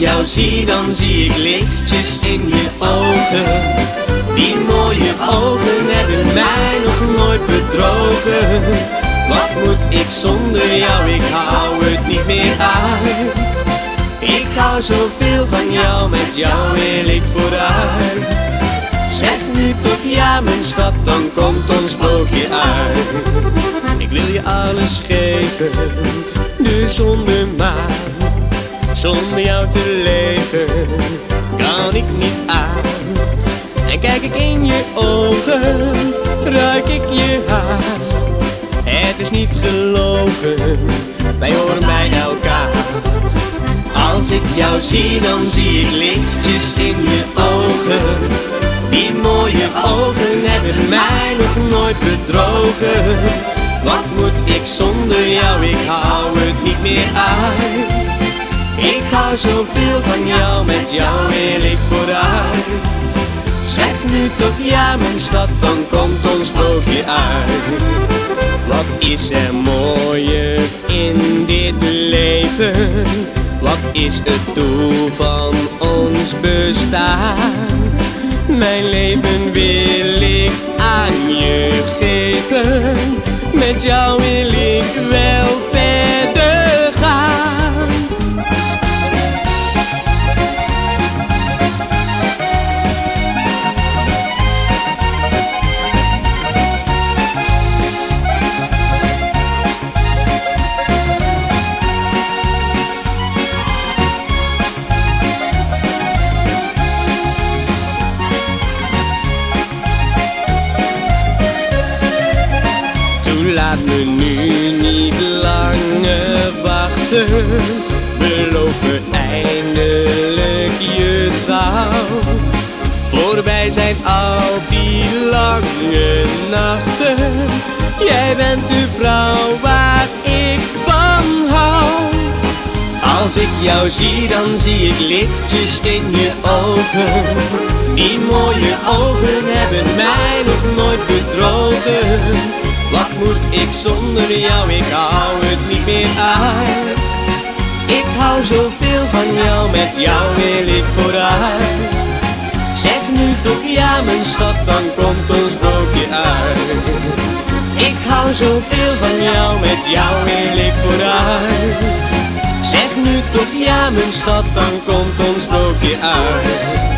jou zie, dan zie ik lichtjes in je ogen. Die mooie ogen hebben mij nog nooit bedrogen. Wat moet ik zonder jou, ik hou het niet meer uit. Ik hou zoveel van jou, met jou wil ik vooruit. Zeg nu toch ja, mijn schat, dan komt ons sprookje uit. Ik wil je alles geven, nu zonder maan. Zonder jou te leven, kan ik niet aan. En kijk ik in je ogen, ruik ik je haar. Het is niet gelogen, wij horen bij elkaar. Als ik jou zie, dan zie ik lichtjes in je ogen. Die mooie ogen hebben mij nog nooit bedrogen. Wat moet ik zonder jou, ik hou het niet meer uit. Hou zoveel van jou, met jou wil ik vooruit. Zeg nu toch ja, mijn schat, dan komt ons sprookje uit. Wat is er mooier in dit leven? Wat is het doel van ons bestaan? Mijn leven wil ik aan je geven. Met jou wil ik wel laat me nu niet langer wachten. Beloof me eindelijk je trouw. Voorbij zijn al die lange nachten. Jij bent de vrouw waar ik van hou. Als ik jou zie, dan zie ik lichtjes in je ogen. Die mooie ogen hebben mij nog nooit bedrogen. Wat moet ik zonder jou, ik hou het niet meer uit. Ik hou zoveel van jou, met jou wil ik vooruit. Zeg nu toch ja, mijn schat, dan komt ons broodje uit. Ik hou zoveel van jou, met jou wil ik vooruit. Zeg nu toch ja, mijn schat, dan komt ons broodje uit.